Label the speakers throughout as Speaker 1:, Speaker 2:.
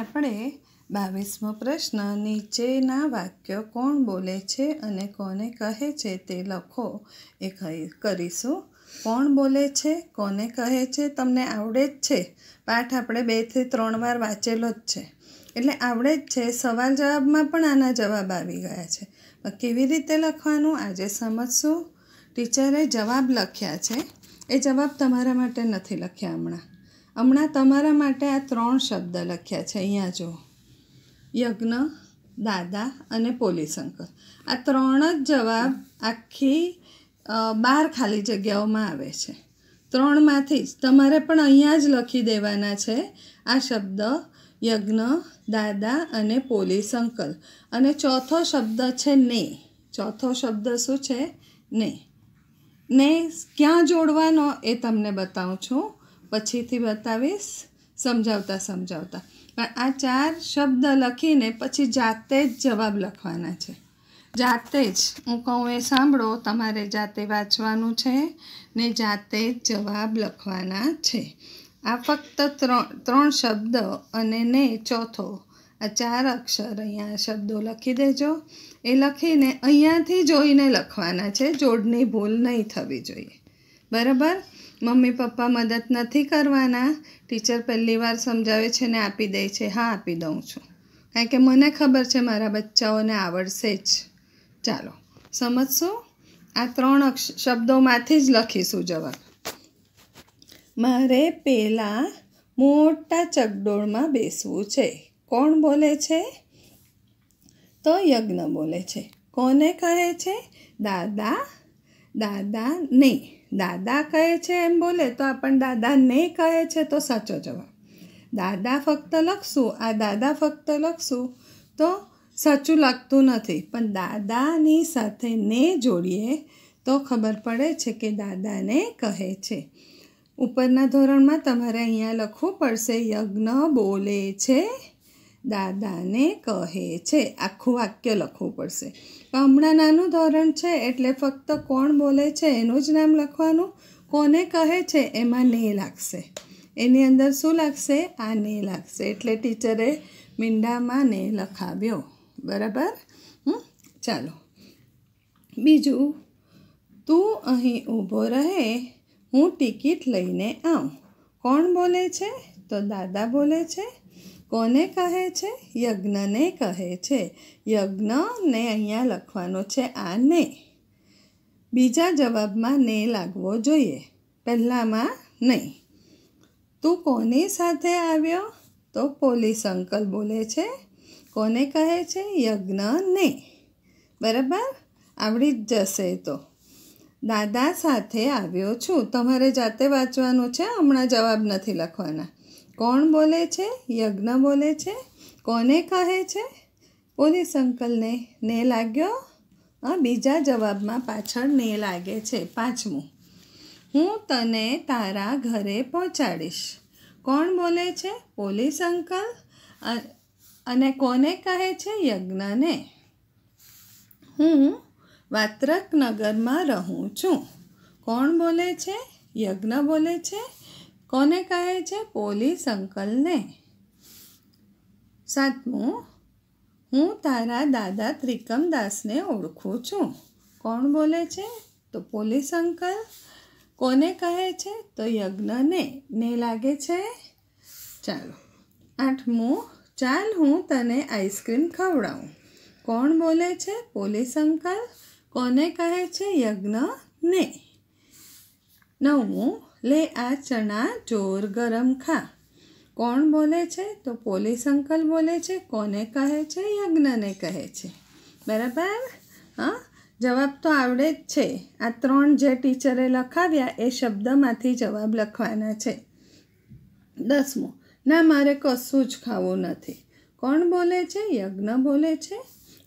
Speaker 1: આપણે બાવીસમો પ્રશ્ન, નીચેના વાક્યો કોણ બોલે છે અને કોને કહે છે તે લખો. એ કરીશું. કોણ બોલે છે, કોને કહે છે, તમને આવડે જ છે. પાઠ આપણે બેથી ત્રણ વાર વાંચેલો જ છે. એટલે આવડે જ છે, સવાલ જવાબમાં પણ આના જવાબ આવી ગયા છે. કેવી રીતે લખવાનું, આજે સમજશું. ટીચરે જવાબ લખ્યા છે. એ જવાબ તમારા માટે નથી લખ્યા હમણાં. હમણાં તમારા માટે આ ત્રણ શબ્દ લખ્યા છે. અહીંયા જો યજ્ઞ, દાદા અને પોલીશંકર આ ત્રણ જ જવાબ આખી બાર ખાલી જગ્યાઓમાં આવે છે. ત્રણમાંથી જ તમારે પણ અહીંયા જ લખી દેવાના છે આ શબ્દ યજ્ઞ, દાદા અને પોલીસ અંકલ. અને ચોથો શબ્દ છે ને. ચોથો શબ્દ શું છે? ને. ને ક્યાં જોડવાનો એ તમને બતાવું છું. પછીથી બતાવીશ. સમજાવતા સમજાવતા. પણ આ ચાર શબ્દ લખીને પછી જાતે જ જવાબ લખવાના છે. જાતે જ. હું કહું, એ સાંભળો, તમારે જાતે વાંચવાનું છે ને જાતે જ જવાબ લખવાના છે. આ ફક્ત ત્રણ ત્રણ શબ્દ અને ને ચોથો. આ ચાર અક્ષર અહીંયા શબ્દો લખી દેજો. એ લખીને અહીંયાથી જોઈને લખવાના છે. જોડની ભૂલ નહીં થવી જોઈએ. બરાબર? મમ્મી પપ્પા મદદ નથી કરવાના. ટીચર પહેલી વાર સમજાવે છે ને આપી દે છે. હા, આપી દઉં છું. કારણ કે મને ખબર છે મારા બચ્ચાઓને આવડશે જ. ચાલો, સમજશું? આ ત્રણ શબ્દોમાંથી જ લખીશું જવાબ. મારે પેલા મોટા ચકડોળમાં બેસવું છે. કોણ બોલે છે? તો યજ્ઞ બોલે છે. કોને કહે છે? દાદા? દાદા ને. દાદા કહે છે એમ બોલે તો આપણને દાદા ને કહે છે તો સાચો જવાબ. દાદા ફક્ત લખશું, આ દાદા ફક્ત લખશું તો સાચું લાગતું નથી. પણ દાદાની સાથે ને જોડીએ તો ખબર પડે છે કે દાદાને કહે છે. ઉપરના ધોરણમાં તમારે અહીંયા લખવું પડશે, યજ્ઞ બોલે છે. દાદાને કહે છે, આખું વાક્ય લખવું પડશે. હમણાં નાનું ધોરણ છે એટલે ફક્ત કોણ બોલે છે એનું જ નામ લખવાનું? કોને કહે છે એમાં ને લાગશે. એની અંદર શું લાગશે? આ ને લાગશે. એટલે ટીચરે મીંડામાં ને લખાવ્યો. બરાબર? ચાલો. બીજું. તું અહીં ઊભો રહે, હું ટિકિટ લઈને આવું. કોણ બોલે છે? તો દાદા બોલે છે. કોને કહે છે? યજ્ઞને કહે છે. યજ્ઞને અહીંયા લખવાનો છે આ ને. બીજા જવાબમાં ને લાગવો જોઈએ. પહેલાંમાં નહીં. તું કોની સાથે આવ્યો? તો પોલીસ અંકલ બોલે છે. કોને કહે છે? યજ્ઞને. બરાબર? આવડી જ જશે તો. દાદા સાથે આવ્યો છું. તમારે જાતે વાંચવાનું છે? હમણાં જવાબ નથી લખવાના. કોણ બોલે છે? યજ્ઞ બોલે છે? કોને કહે છે? પોલીસ અંકલને ને લાગ્યો? હા બીજા જવાબમાં પાછળ ને લાગે છે પાંચમું. હું તને તારા ઘરે પહોંચાડીશ. કોણ બોલે છે? Police uncle. અને કોને કહે છે? યજ્ઞને. હું વાત્રકનગરમાં રહું છું. કોણ બોલે છે? યજ્ઞ બોલે છે? કોને કહે છે? પોલીસ અંકલને. સાતમું, હું તારા દાદા ત્રિકમદાસને ઓળખું છું. કોણ બોલે છે? તો પોલીસ અંકલ. કોને કહે છે? તો યજ્ઞને. ને લાગે છે? ચાલો. આઠમું, ચાલ હું તને આઈસ્ક્રીમ ખવડાવું. કોણ બોલે છે? Police uncle. કોને કહે છે? યજ્ઞ ને નવમું લે આ ચણા જોર ગરમ ખા. કોણ બોલે છે? તો પોલીસ અંકલ બોલે છે, કોને કહે છે? યજ્ઞને કહે છે. બરાબર? હા? જવાબ તો આવડે જ છે. આ ત્રણ જે ટીચરે લખાવ્યા એ શબ્દમાંથી જવાબ લખવાના છે. દસમું, ના, મારે કશું જ ખાવું નથી. કોણ બોલે છે? યજ્ઞ બોલે છે.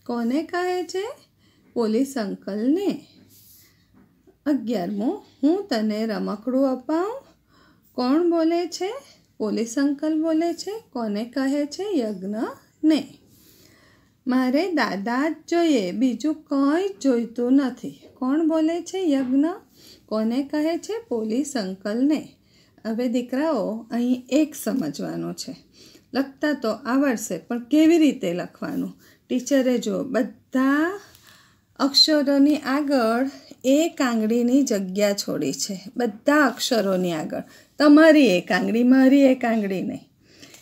Speaker 1: કોને કહે છે? પોલીસ અંકલને. અગિયારમું, હું તને રમકડું અપાઉં કોણ બોલે છે? પોલીસ અંકલ બોલે છે? કોને કહે છે યજ્ઞ ને મારે દાદા જ જોઈએ, બીજું કંઈ જોઈતું નથી. કોણ બોલે છે યજ્ઞ? કોને કહે છે પોલીસ અંકલને? હવે દીકરાઓ, અહીં એક સમજવાનું છે. લખતા તો આવડશે, પણ કેવી રીતે લખવાનું? ટીચરે જો બધા અક્ષરોની આગળ એક આંગળીની જગ્યા છોડી છે. બધા અક્ષરોની આગળ. તમારી એક આંગળી મારી એક આંગળી નહીં.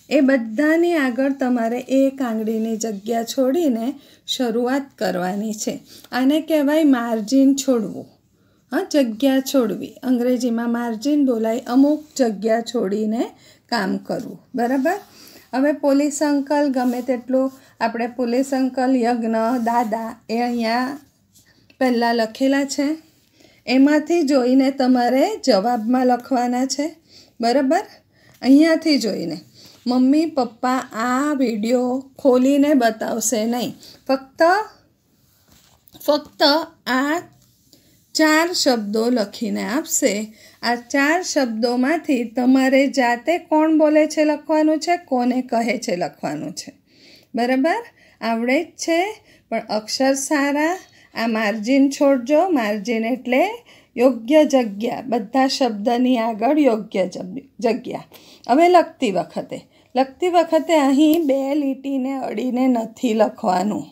Speaker 1: એ બધાની આગળ તમારે એક આંગળીની જગ્યા છોડીને શરૂઆત કરવાની છે. આને કહેવાય માર્જિન છોડવું. હા, જગ્યા છોડવી. અંગ્રેજીમાં માર્જિન બોલાય અમુક જગ્યા છોડીને કામ કરવું. બરાબર? હવે પોલીસ અંકલ ગમે તેટલું, આપણે પોલીસ અંકલ, યજ્ઞ, દાદા, એ અહીંયા પહેલાં લખેલા છે. એમાંથી જોઈને તમારે જવાબમાં લખવાના છે. બરાબર? અહીંયાથી જોઈને. મમ્મી, પપ્પા આ વીડિયો ખોલીને બતાવશે નહીં. ફક્ત ફક્ત આ ચાર શબ્દો લખીને આપશે. આ ચાર શબ્દોમાંથી તમારે જાતે કોણ બોલે છે લખવાનું છે? કોને કહે છે લખવાનું છે? બરાબર? આવડે જ છે, પણ અક્ષર સારા આ માર્જિન છોડજો. માર્જિન એટલે યોગ્ય જગ્યા. બધા શબ્દની આગળ યોગ્ય જગ્યા. હવે લખતી વખતે લખતી વખતે અહીં બે લીટીને અડીને નથી લખવાનું.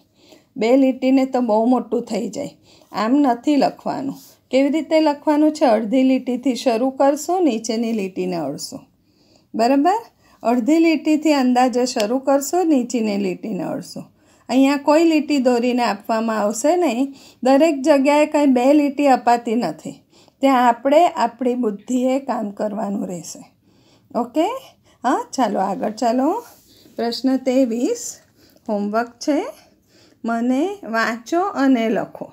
Speaker 1: બે લીટીને તો બહુ મોટું થઈ જાય. આમ નથી લખવાનું. કેવી રીતે લખવાનું છે? અડધી લીટીથી શરૂ કરશું, નીચેની લીટીને અડશું. બરાબર? અડધી લીટીથી અંદાજે શરૂ કરશું, નીચેની લીટીને અડશું. અહીંયા કોઈ લીટી દોરીને આપવામાં આવશે નહીં. દરેક જગ્યાએ કંઈ બે લીટી અપાતી નથી. ત્યાં આપણે આપણી બુદ્ધિએ કામ કરવાનું રહેશે. ઓકે? હા, ચાલો આગળ ચાલો. પ્રશ્ન ત્રેવીસ. હોમવર્ક છે. મને વાંચો અને લખો.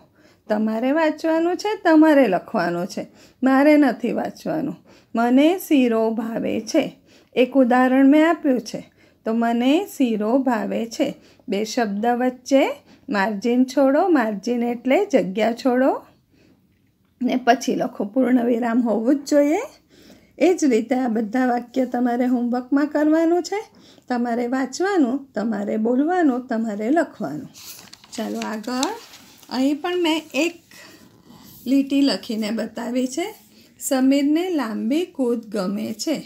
Speaker 1: તમારે વાંચવાનું છે, તમારે લખવાનું છે. મારે નથી વાંચવાનું. મને શીરો ભાવે છે. એક ઉદાહરણ મેં આપ્યું છે. તો મને શીરો ભાવે છે. બે શબ્દ વચ્ચે માર્જિન છોડો માર્જિન એટલે જગ્યા છોડો. ને પછી લખો પૂર્ણ વિરામ હોવું જ જોઈએ. એ જ રીતે આ બધા વાક્ય તમારે હોમવર્કમાં કરવાનું છે. તમારે વાંચવાનું, તમારે બોલવાનું, તમારે લખવાનું. ચાલો આગળ. અહીં પણ મેં એક લીટી લખીને બતાવી છે. સમીરને લાંબી કૂદ ગમે છે.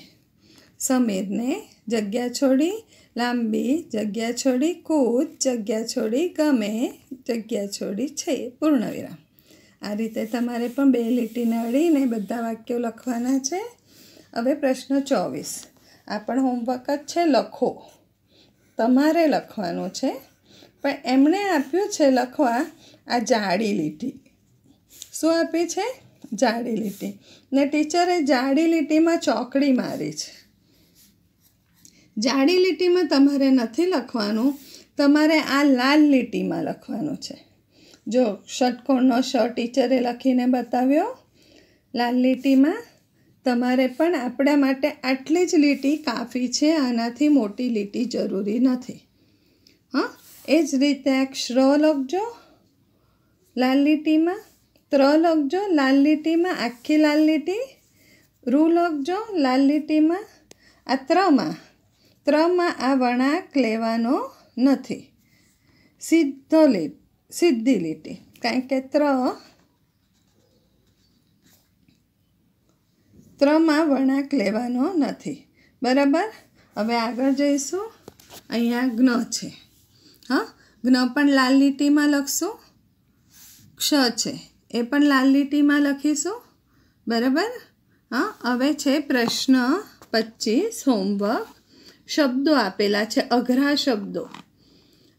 Speaker 1: સમીરને જગ્યા છોડી લાંબી જગ્યા છોડી કૂદ જગ્યા છોડી ગમે જગ્યા છોડી છે પૂર્ણ વિરામ આ રીતે તમારે પણ બે લીટી અડીને બધા વાક્યો લખવાના છે. હવે પ્રશ્ન ચોવીસ. આ પણ હોમવર્ક જ છે, લખો. તમારે લખવાનું છે. પણ એમણે આપ્યું છે લખવા આ જાડી લીટી. શું આપી છે? જાડી લીટી. ને ટીચરે જાડી લીટીમાં ચોકડી મારી છે. જાડી લીટીમાં તમારે નથી લખવાનું, તમારે આ લાલ લીટીમાં લખવાનું છે. જો ષટકોણનો શ ટીચરે લખીને બતાવ્યો, લાલ લીટીમાં તમારે પણ આપણા માટે આટલી જ લીટી કાફી છે, આનાથી મોટી લીટી જરૂરી નથી. હા? એ જ રીતે એક શ્ર લખજો, લાલ લીટીમાં ત્ર લખજો, લાલ લીટીમાં આખી લાલ લીટી, રૂ લખજો, લાલ લીટીમાં આ ત્રમાં ત્રમાં આ વળાંક લેવાનો નથી. સીધો લીટ, સીધી લીટી. કારણ કે ત્ર, ત્રમાં વળાંક લેવાનો નથી. બરાબર? હવે આગળ જઈશું. અહીંયા જ્ઞ છે. હા? જ્ઞ પણ લાલ લીટીમાં લખશું. ક્ષ છે. એ પણ લાલ લીટીમાં લખીશું. બરાબર? હા? હવે છે પ્રશ્ન પચીસ, હોમવર્ક. શબ્દો આપેલા છે, અઘરા શબ્દો.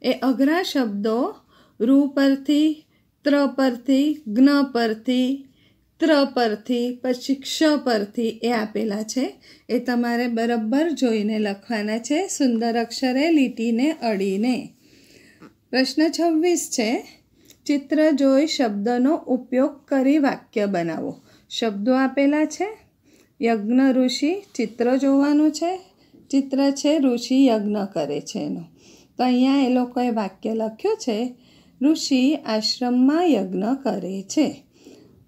Speaker 1: એ અઘરા શબ્દો રૂ પરથી, ત્ર પરથી, જ્ઞ પરથી, ત્ર પરથી, પછી ક્ષ પરથી એ આપેલા છે. એ તમારે બરાબર જોઈને લખવાના છે, સુંદર અક્ષરે લીટીને અડીને. પ્રશ્ન છવ્વીસ છે, ચિત્ર જોઈ શબ્દનો ઉપયોગ કરી વાક્ય બનાવો. શબ્દો આપેલા છે, યજ્ઞ ઋષિ ચિત્ર જોવાનું છે ચિત્ર છે, ઋષિ યજ્ઞ કરે છે એનું. તો અહીંયા એ લોકોએ વાક્ય લખ્યું છે, ઋષિ આશ્રમમાં યજ્ઞ કરે છે.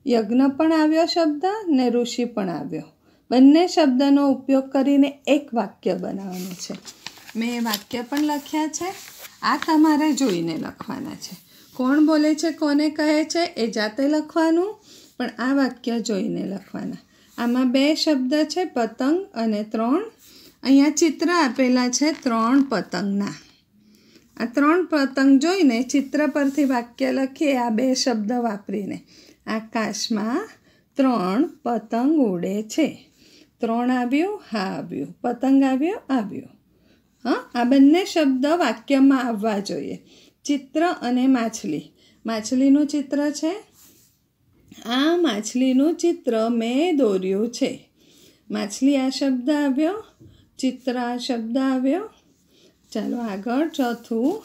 Speaker 1: યજ્ઞ પણ આવ્યો શબ્દ ને ઋષિ પણ આવ્યો. બંને શબ્દનો ઉપયોગ કરીને એક વાક્ય બનાવવાનું છે. મેં એ વાક્ય પણ લખ્યા છે. આ તમારે જોઈને લખવાના છે. કોણ બોલે છે, કોને કહે છે, એ જાતે લખવાનું, પણ આ વાક્ય જોઈને લખવાના. આમાં બે શબ્દ છે, પતંગ અને ત્રણ અહીંયા ચિત્ર આપેલા છે ત્રણ પતંગના. આ ત્રણ પતંગ જોઈને ચિત્ર પરથી વાક્ય લખીએ આ બે શબ્દ વાપરીને. આકાશમાં ત્રણ પતંગ ઉડે છે. ત્રણ આવ્યું, હા આવ્યું. પતંગ આવ્યો આવ્યો. હા? આ બંને શબ્દ વાક્યમાં આવવા જોઈએ. ચિત્ર અને માછલી. માછલીનું ચિત્ર છે. આ માછલીનું ચિત્ર મેં દોર્યું છે. માછલી આ શબ્દ આવ્યો ચિત્ર શબ્દ આવ્યો? ચાલો આગળ ચોથું.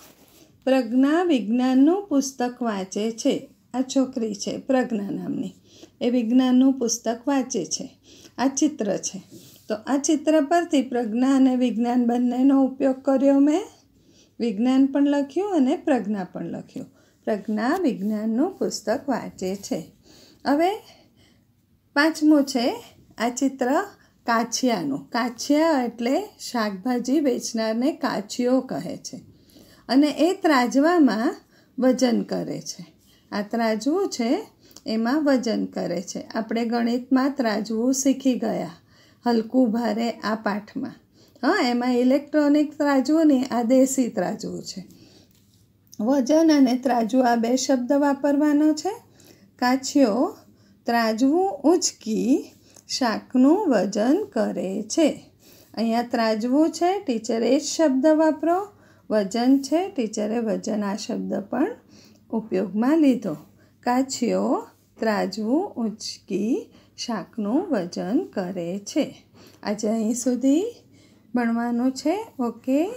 Speaker 1: પ્રજ્ઞા વિજ્ઞાનનું પુસ્તક વાંચે છે. આ છોકરી છે, પ્રજ્ઞા નામની. એ વિજ્ઞાનનું પુસ્તક વાંચે છે. આ ચિત્ર છે. તો આ ચિત્ર પરથી પ્રજ્ઞા અને વિજ્ઞાન બંનેનો ઉપયોગ કર્યો મેં. વિજ્ઞાન પણ લખ્યું અને પ્રજ્ઞા પણ લખ્યું. પ્રજ્ઞા વિજ્ઞાનનું પુસ્તક વાંચે છે. હવે પાંચમું છે, આ ચિત્ર કાછિયાનું. કાછિયા એટલે શાકભાજી વેચનારને કાછિયો કહે છે. અને એ ત્રાજવામાં વજન કરે છે. આ ત્રાજવું છે, એમાં વજન કરે છે. આપણે ગણિતમાં ત્રાજવું શીખી ગયા. હલકું ભારે આ પાઠમાં. હા, એમાં ઇલેક્ટ્રોનિક ત્રાજવું નહીં આ દેશી ત્રાજવું છે. વજન અને ત્રાજવું આ બે શબ્દ વાપરવાનો છે. કાછિયો, ત્રાજવું ઉંચકી શાકનું વજન કરે છે. અહીંયા ત્રાજવું છે, ટીચરે એ જ શબ્દ વાપરો. વજન છે, ટીચરે વજન આ શબ્દ પણ ઉપયોગમાં લીધો. કાછીઓ ત્રાજવું, ઉંચકી શાકનું વજન કરે છે. આજે અહીં સુધી ભણવાનું છે. ઓકે.